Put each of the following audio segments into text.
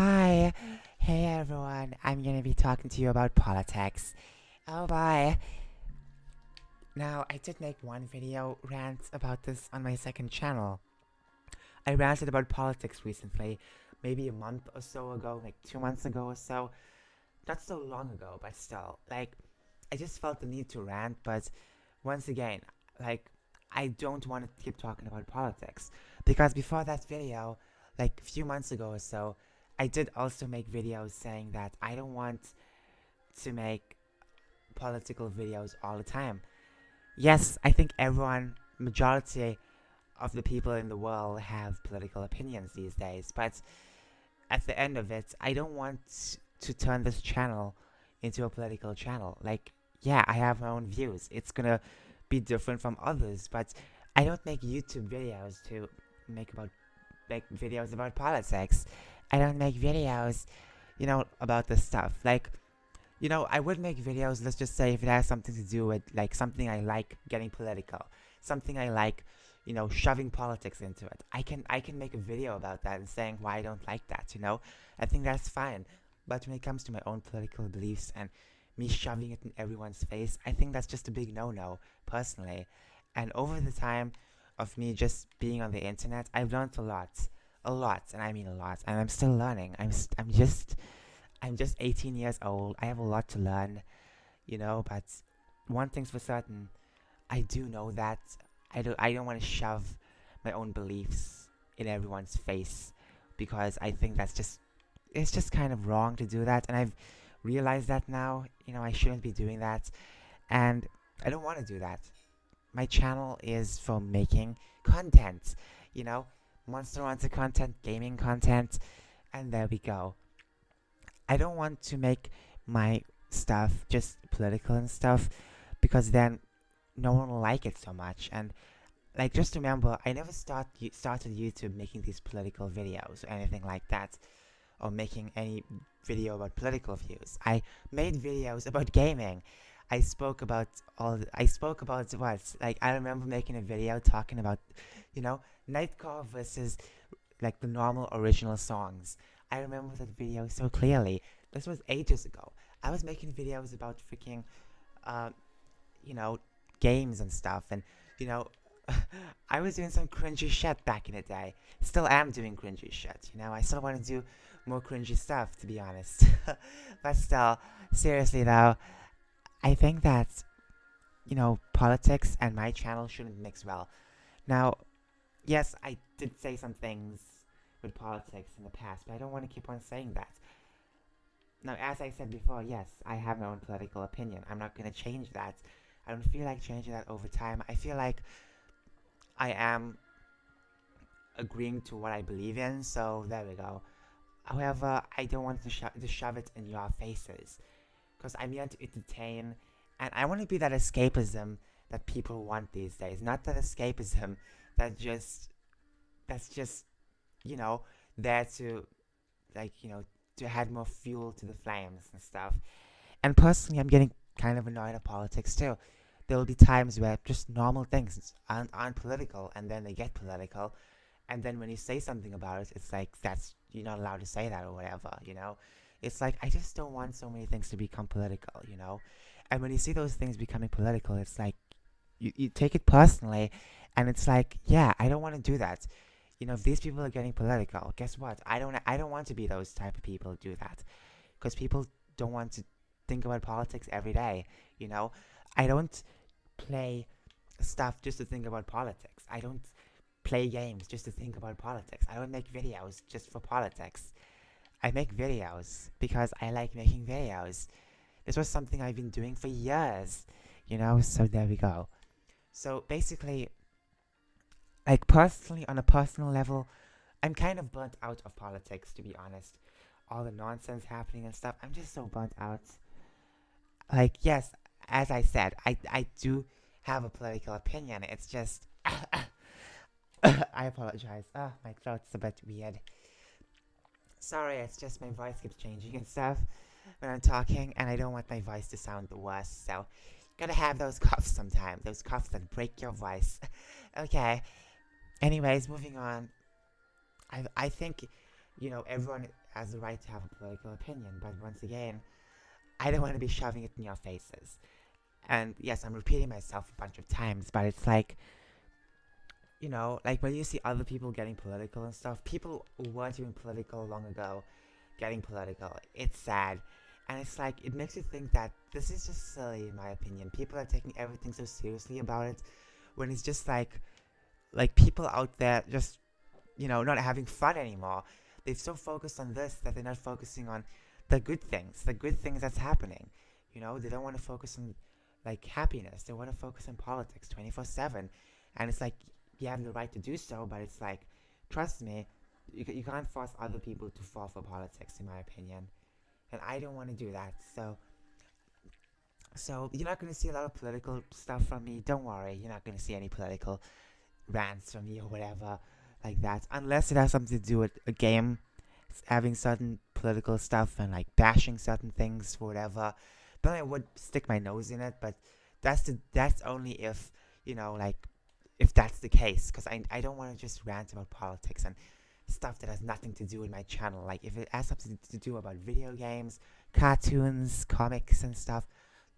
Hi. Hey everyone. I'm gonna be talking to you about politics. Oh bye. Now, I did make one video rant about this on my second channel. I ranted about politics recently, maybe a month or so ago, like two months ago or so. Not so long ago, but still. Like, I just felt the need to rant, but once again, like, I don't want to keep talking about politics. Because before that video, like a few months ago or so, I did also make videos saying that I don't want to make political videos all the time. Yes, I think everyone, majority of the people in the world have political opinions these days, but at the end of it, I don't want to turn this channel into a political channel. Like, yeah, I have my own views. It's gonna be different from others, but I don't make YouTube videos to make about make videos about politics. I don't make videos, you know, about this stuff. Like, you know, I would make videos, let's just say if it has something to do with like something I like getting political, something I like, you know, shoving politics into it. I can I can make a video about that and saying why I don't like that, you know? I think that's fine. But when it comes to my own political beliefs and me shoving it in everyone's face, I think that's just a big no-no, personally. And over the time of me just being on the internet, I've learned a lot. A lot, and I mean a lot. And I'm still learning. I'm, st- I'm just, I'm just 18 years old. I have a lot to learn, you know, but one thing's for certain. I do know that I don't, I don't want to shove my own beliefs in everyone's face because I think that's just it's just kind of wrong to do that and I've realized that now you know I shouldn't be doing that and I don't want to do that my channel is for making content you know Monster Hunter content gaming content and there we go I don't want to make my stuff just political and stuff because then no one will like it so much and like just remember I never start started YouTube making these political videos or anything like that or making any video about political views. I made videos about gaming. I spoke about all. I spoke about what? Like I remember making a video talking about, you know, Nightcore versus like the normal original songs. I remember that video so clearly. This was ages ago. I was making videos about freaking, uh, you know, games and stuff, and you know, I was doing some cringy shit back in the day. Still am doing cringy shit, you know. I still want to do more cringy stuff, to be honest. but still, seriously though, I think that, you know, politics and my channel shouldn't mix well. Now, yes, I did say some things with politics in the past, but I don't want to keep on saying that. Now, as I said before, yes, I have my own political opinion. I'm not going to change that. I don't feel like changing that over time. I feel like I am agreeing to what I believe in, so there we go. However, I don't want to, sho- to shove it in your faces. Because I'm here to entertain, and I want to be that escapism that people want these days. Not that escapism that just, that's just, you know, there to, like, you know, to add more fuel to the flames and stuff. And personally, I'm getting kind of annoyed at politics too. There will be times where just normal things aren't, aren't political, and then they get political and then when you say something about it it's like that's you're not allowed to say that or whatever you know it's like i just don't want so many things to become political you know? And when you see those things becoming political it's like you, you take it personally and it's like yeah i don't want to do that. You know if these people are getting political guess what? I don't i don't want to be those type of people who do that because people don't want to think about politics every day you know? I don't play stuff just to think about politics. I don't play games just to think about politics. I don't make videos just for politics. I make videos because I like making videos. This was something I've been doing for years, you know, so there we go. So basically, like personally, on a personal level, I'm kind of burnt out of politics, to be honest. All the nonsense happening and stuff, I'm just so burnt out. Like, yes, as I said, I, I do have a political opinion. It's just I apologize. Ah, my throat's a bit weird. Sorry, it's just my voice keeps changing and stuff when I'm talking, and I don't want my voice to sound the worst, so gotta have those coughs sometimes. Those coughs that break your voice. okay. Anyways, moving on. I I think you know, everyone has the right to have a political opinion, but once again, I don't want to be shoving it in your faces. And yes, I'm repeating myself a bunch of times, but it's like, you know, like when you see other people getting political and stuff, people weren't even political long ago getting political, it's sad. And it's like, it makes you think that this is just silly, in my opinion. People are taking everything so seriously about it when it's just like, like people out there just, you know, not having fun anymore. They're so focused on this that they're not focusing on the good things, the good things that's happening. You know, they don't want to focus on like happiness. They want to focus on politics 24 7. And it's like, you have the right to do so, but it's like, trust me, you, you can't force other people to fall for politics, in my opinion. And I don't want to do that. So, so you're not going to see a lot of political stuff from me. Don't worry, you're not going to see any political rants from me or whatever like that, unless it has something to do with a game having certain political stuff and like bashing certain things or whatever. Then I would stick my nose in it, but that's the that's only if you know like if that's the case because I, I don't want to just rant about politics and stuff that has nothing to do with my channel. Like if it has something to do about video games cartoons comics and stuff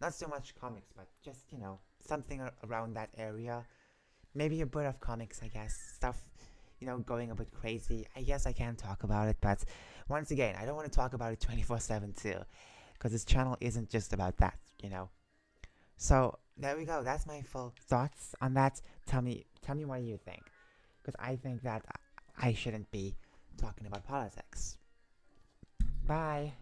not so much comics but just you know something around that area. Maybe a bit of comics i guess. Stuff you know going a bit crazy. I guess i can talk about it but once again i don't want to talk about it 24 7 too because this channel isn't just about that you know? So there we go. That's my full thoughts on that. Tell me, tell me what you think, because I think that I shouldn't be talking about politics. Bye.